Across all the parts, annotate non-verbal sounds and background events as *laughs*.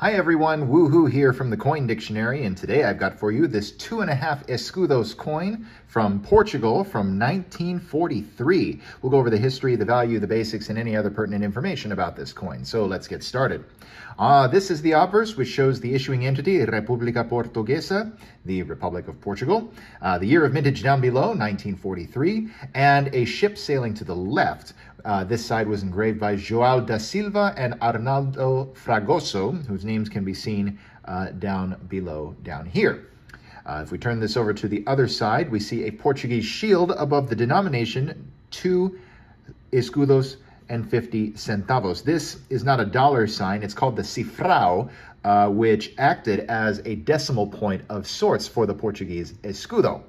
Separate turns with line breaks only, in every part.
Hi everyone, WooWho here from the Coin Dictionary, and today I've got for you this two and a half escudos coin from Portugal from 1943. We'll go over the history, the value, the basics, and any other pertinent information about this coin. So let's get started. Uh, this is the obverse, which shows the issuing entity, República Portuguesa, the Republic of Portugal. Uh, the year of mintage down below, 1943, and a ship sailing to the left. Uh, this side was engraved by João da Silva and Arnaldo Fragoso, whose names can be seen uh, down below down here. Uh, if we turn this over to the other side, we see a Portuguese shield above the denomination, two escudos and 50 centavos. This is not a dollar sign. It's called the cifrão, uh, which acted as a decimal point of sorts for the Portuguese escudo.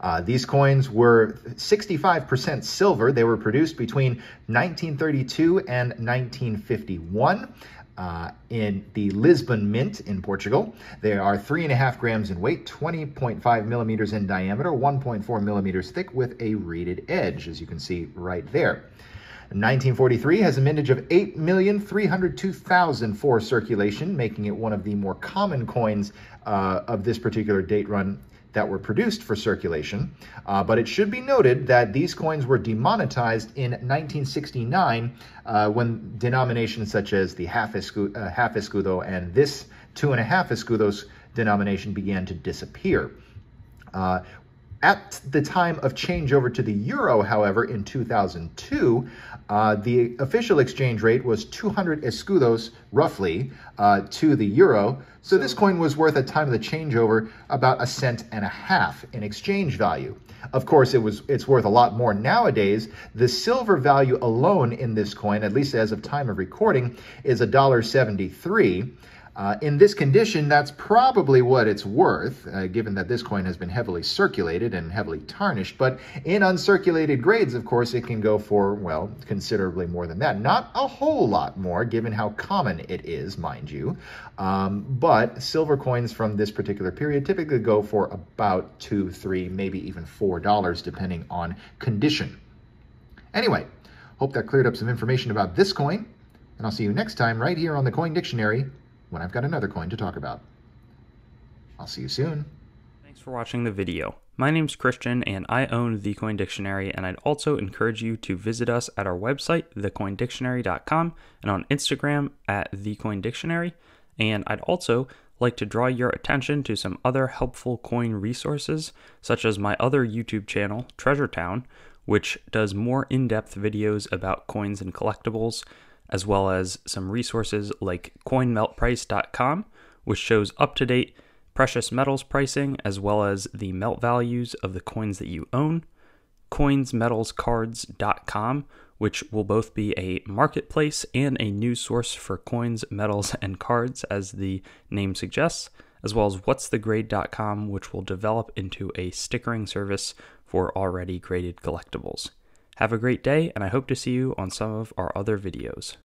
Uh, these coins were 65% silver. They were produced between 1932 and 1951. Uh, in the Lisbon Mint in Portugal. They are three and a half grams in weight, 20.5 millimeters in diameter, 1.4 millimeters thick with a reeded edge, as you can see right there. 1943 has a mintage of 8,302,000 for circulation, making it one of the more common coins uh, of this particular date run that were produced for circulation. Uh, but it should be noted that these coins were demonetized in 1969 uh, when denominations such as the half, escu uh, half escudo and this two and a half escudos denomination began to disappear. At the time of changeover to the euro, however, in 2002, uh, the official exchange rate was 200 escudos, roughly, uh, to the euro. So this coin was worth at time of the changeover about a cent and a half in exchange value. Of course, it was it's worth a lot more nowadays. The silver value alone in this coin, at least as of time of recording, is $1.73. Uh, in this condition, that's probably what it's worth, uh, given that this coin has been heavily circulated and heavily tarnished. But in uncirculated grades, of course, it can go for, well, considerably more than that. Not a whole lot more, given how common it is, mind you. Um, but silver coins from this particular period typically go for about two, three, maybe even four dollars, depending on condition. Anyway, hope that cleared up some information about this coin, and I'll see you next time right here on the Coin Dictionary when I've got another coin to talk about. I'll see you soon.
Thanks for watching the video. My name's Christian and I own The Coin Dictionary and I'd also encourage you to visit us at our website, thecoindictionary.com and on Instagram at thecoindictionary. And I'd also like to draw your attention to some other helpful coin resources, such as my other YouTube channel, Treasure Town, which does more in-depth videos about coins and collectibles, as well as some resources like coinmeltprice.com, which shows up to date precious metals pricing as well as the melt values of the coins that you own, coinsmetalscards.com, which will both be a marketplace and a news source for coins, metals, *laughs* and cards, as the name suggests, as well as what'sthegrade.com, which will develop into a stickering service for already graded collectibles. Have a great day, and I hope to see you on some of our other videos.